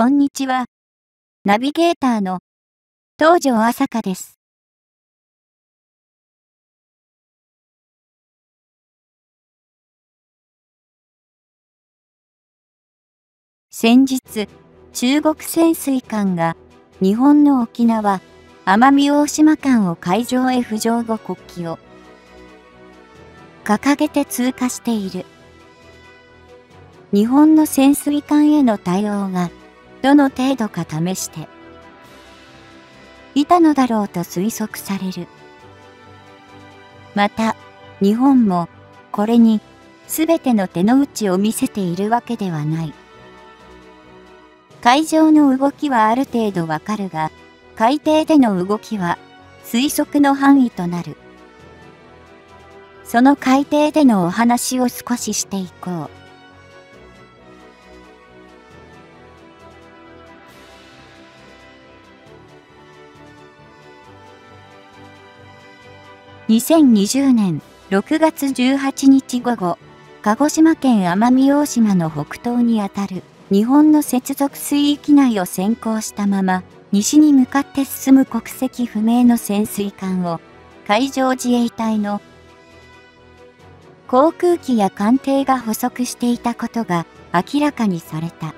こんにちは。ナビゲーターの東條朝香です。先日、中国潜水艦が日本の沖縄、奄美大島間を海上へ浮上後国旗を掲げて通過している。日本の潜水艦への対応がどの程度か試していたのだろうと推測される。また、日本もこれに全ての手の内を見せているわけではない。海上の動きはある程度わかるが、海底での動きは推測の範囲となる。その海底でのお話を少ししていこう。2020年6月18日午後、鹿児島県奄美大島の北東にあたる日本の接続水域内を先行したまま、西に向かって進む国籍不明の潜水艦を海上自衛隊の航空機や艦艇が捕捉していたことが明らかにされた。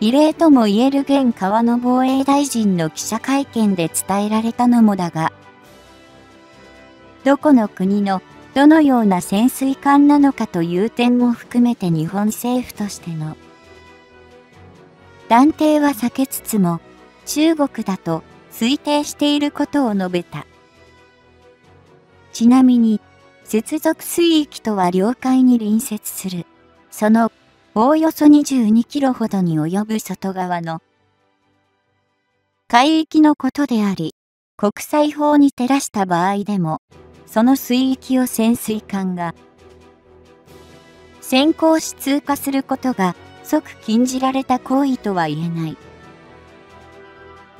異例とも言える現川の防衛大臣の記者会見で伝えられたのもだが、どこの国のどのような潜水艦なのかという点も含めて日本政府としての。断定は避けつつも中国だと推定していることを述べた。ちなみに接続水域とは領海に隣接する、そのおおよそ22キロほどに及ぶ外側の。海域のことであり、国際法に照らした場合でもその水域を潜水艦が先行し通過することが即禁じられた行為とは言えない。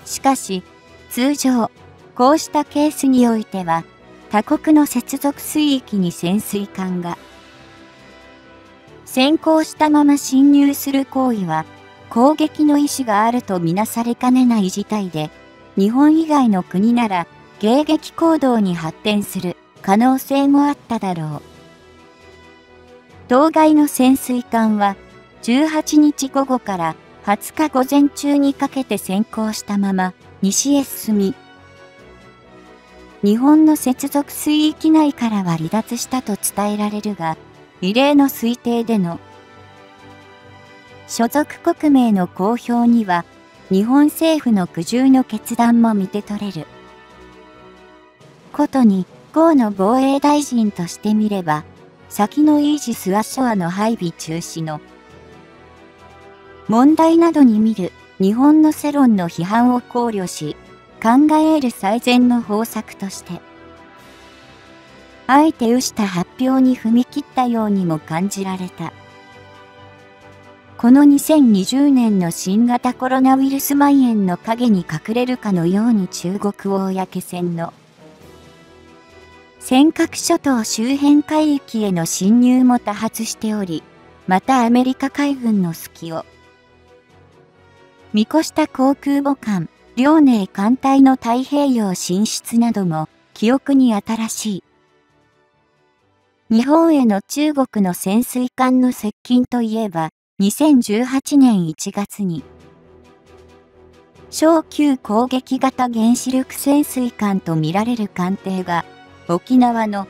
しかし、通常、こうしたケースにおいては、他国の接続水域に潜水艦が先行したまま侵入する行為は攻撃の意思があるとみなされかねない事態で、日本以外の国なら迎撃行動に発展する可能性もあっただろう。当該の潜水艦は18日午後から20日午前中にかけて先行したまま西へ進み、日本の接続水域内からは離脱したと伝えられるが、異例の推定での所属国名の公表には日本政府の苦渋の決断も見て取れる。ことに、河野防衛大臣としてみれば、先のイージス・アショアの配備中止の問題などに見る日本の世論の批判を考慮し、考える最善の方策として、あえて有した発表に踏み切ったようにも感じられた。この2020年の新型コロナウイルス蔓延の陰に隠れるかのように中国公船の尖閣諸島周辺海域への侵入も多発しており、またアメリカ海軍の隙を見越した航空母艦、遼寧艦隊の太平洋進出なども記憶に新しい。日本への中国の潜水艦の接近といえば、2018年1月に、小級攻撃型原子力潜水艦とみられる艦艇が、沖縄の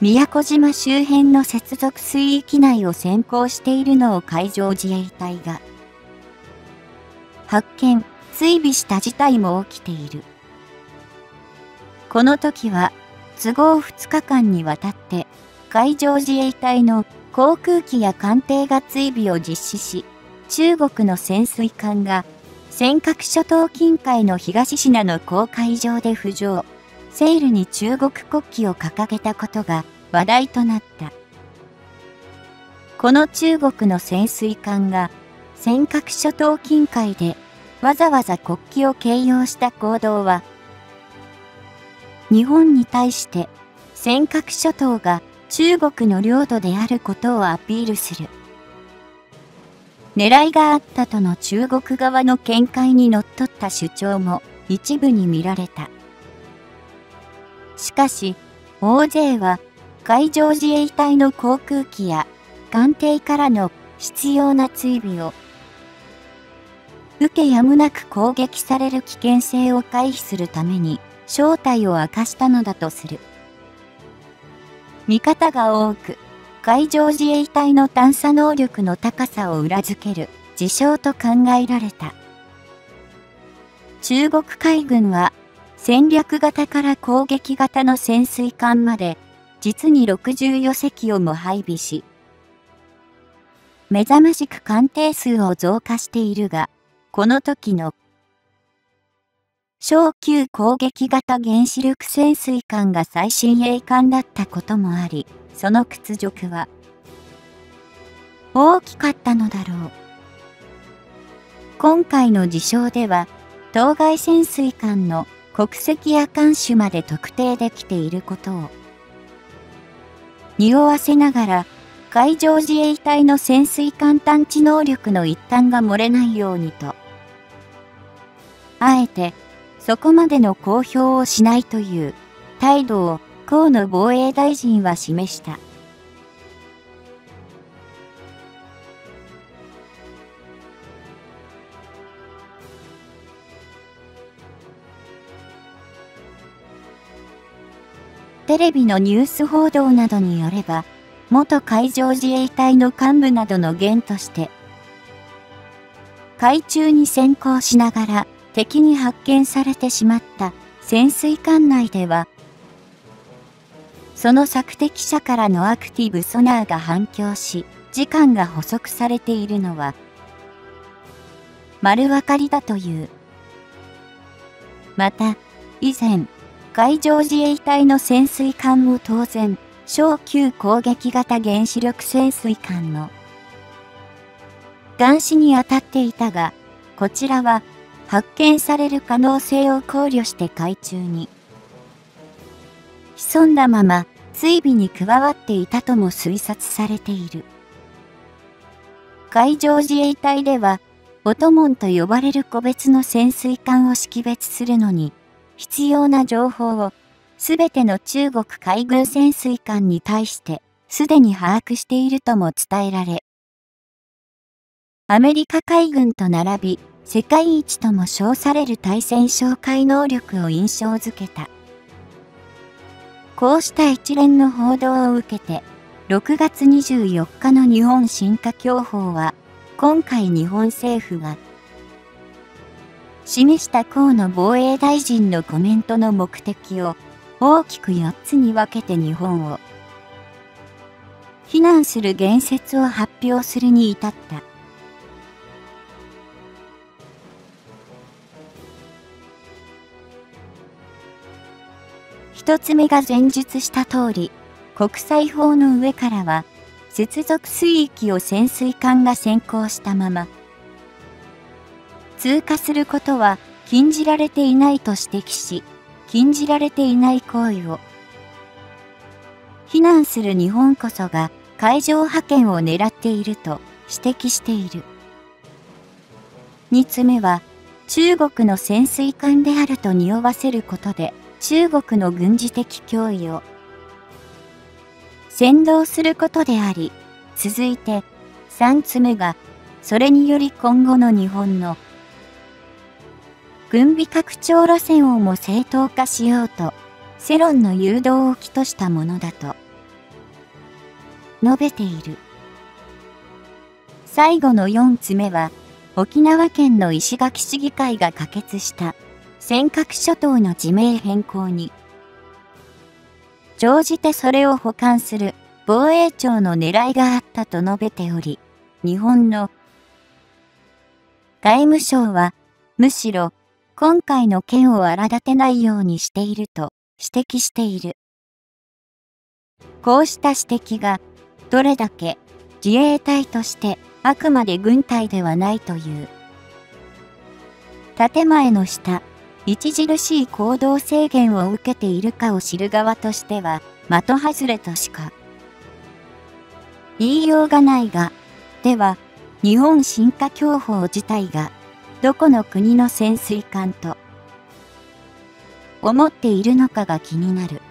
宮古島周辺の接続水域内を先行しているのを海上自衛隊が、発見、追尾した事態も起きている。この時は、都合2日間にわたって、海上自衛隊の航空機や艦艇が追尾を実施し、中国の潜水艦が尖閣諸島近海の東シナの公海上で浮上、セールに中国国旗を掲げたことが話題となった。この中国の潜水艦が尖閣諸島近海でわざわざ国旗を掲揚した行動は、日本に対して尖閣諸島が中国の領土であることをアピールする。狙いがあったとの中国側の見解にのっとった主張も一部に見られた。しかし、大勢は海上自衛隊の航空機や艦艇からの必要な追尾を受けやむなく攻撃される危険性を回避するために正体を明かしたのだとする。見方が多く、海上自衛隊の探査能力の高さを裏付ける事象と考えられた。中国海軍は戦略型から攻撃型の潜水艦まで実に64隻をも配備し、目覚ましく艦艇数を増加しているが、この時の小級攻撃型原子力潜水艦が最新鋭艦だったこともあり、その屈辱は大きかったのだろう。今回の事象では、当該潜水艦の国籍や艦種まで特定できていることを匂わせながら海上自衛隊の潜水艦探知能力の一端が漏れないようにとあえてそこまでの公表をしないという態度を河野防衛大臣は示した。テレビのニュース報道などによれば、元海上自衛隊の幹部などの言として、海中に先行しながら敵に発見されてしまった潜水艦内では、その索敵者からのアクティブソナーが反響し、時間が補足されているのは、丸分かりだという。また、以前、海上自衛隊の潜水艦も当然、小級攻撃型原子力潜水艦の監視に当たっていたが、こちらは発見される可能性を考慮して海中に潜んだまま追尾に加わっていたとも推察されている。海上自衛隊では、ボトモンと呼ばれる個別の潜水艦を識別するのに、必要な情報をすべての中国海軍潜水艦に対してすでに把握しているとも伝えられ、アメリカ海軍と並び世界一とも称される対戦哨戒能力を印象づけた。こうした一連の報道を受けて、6月24日の日本進化協報は、今回日本政府が示した河野防衛大臣のコメントの目的を大きく4つに分けて日本を非難する言説を発表するに至った。一つ目が前述した通り、国際法の上からは、接続水域を潜水艦が先行したまま、通過することは禁じられていないと指摘し、禁じられていない行為を、非難する日本こそが海上派遣を狙っていると指摘している。二つ目は、中国の潜水艦であると匂わせることで、中国の軍事的脅威を先導することであり、続いて、三つ目が、それにより今後の日本の軍備拡張路線をも正当化しようと、世論の誘導を起としたものだと、述べている。最後の4つ目は、沖縄県の石垣市議会が可決した尖閣諸島の地名変更に、乗じてそれを保管する防衛庁の狙いがあったと述べており、日本の外務省はむしろ今回の件を荒立てないようにしていると指摘している。こうした指摘がどれだけ自衛隊としてあくまで軍隊ではないという。建前の下、著しい行動制限を受けているかを知る側としては的外れとしか言いようがないが、では日本進化協報自体がどこの国の潜水艦と思っているのかが気になる。